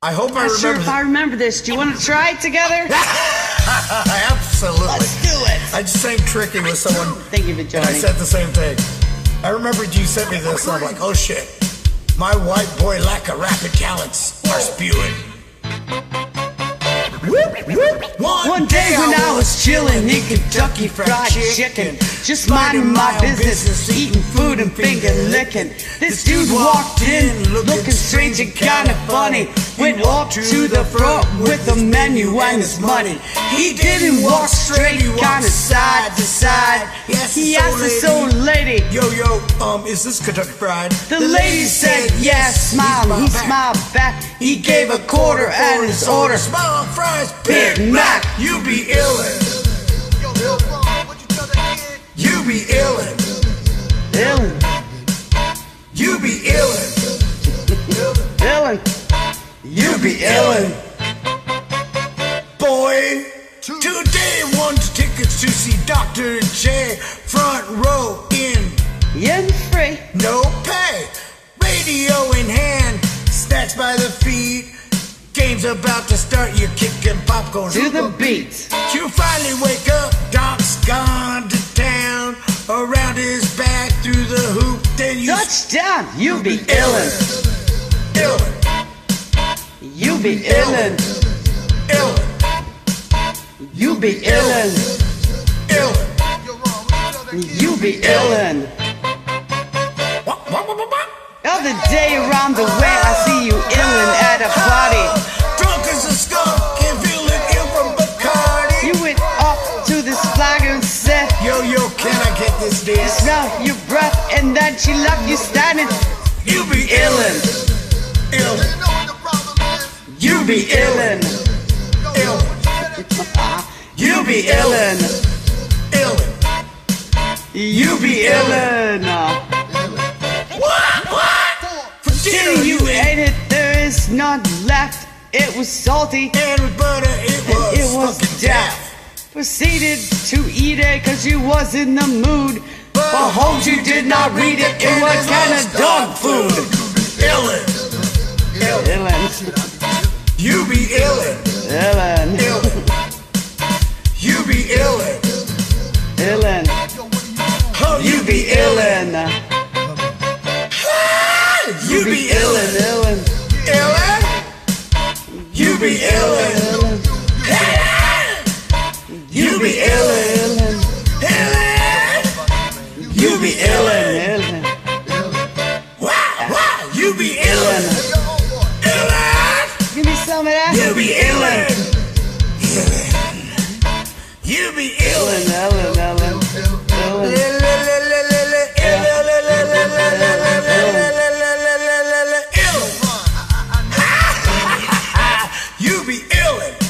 I hope I sure remember. if I remember this. Do you want to try it together? Absolutely. Let's do it. I just sang tricky with someone, Thank you for and I said the same thing. I remembered you sent me this, and I'm like, oh shit. My white boy lack of rapid talents are spewing. One day when I was chilling in Kentucky Fried Chicken, just minding my business, eating food and finger licking. This dude walked in, looking strange and kinda funny. Went up to the front with the menu and his money. He didn't walk straight, kinda side to side. He asked this old lady. Yo, yo, um, is this Kentucky Fried? The lady said yes, smile. He smiled back. He gave a quarter and his order. Smile fries, Big Mac. You be illin'. You be illin'. Dylan, You be illin'. Dylan, You be illin'. Boy, today won tickets to see Dr. J. Front row in yen free. no pay. Radio in hand, snacks by the feet. Game's about to start, you're kicking popcorn. To the beat. You finally wake up, Doc's gone to town. Around his back through the hoop, then you Touchdown, you be illin', illin', you be illin', illin', you be illin', illin'. you be illin'. Other day around the way, I see you illin' at a party. Drunk as a skunk and feeling ill from Bacardi. You went up to this flagger and said, Yo, yo, can I get this dance? smell your breath, and then she left you standing. You be illin', illin', You be illin', illin', you be illin', illin'. you be illin'. It was salty. and with butter, it was, It was fucking death. Proceeded to eat it cause you was in the mood. But hope you did not read it. It was kinda dog food. Illin', illin'. Illin, You be illin', illin, illin'. You be illin'. illin. Oh, You be illin. You be illin'. You be illin', Illin. You be illin'. illin, Wow, wow. You be illin', illin. Give me some of that. You be illin'. Illin'. You be illin'. Illin, illin. You be. Illin.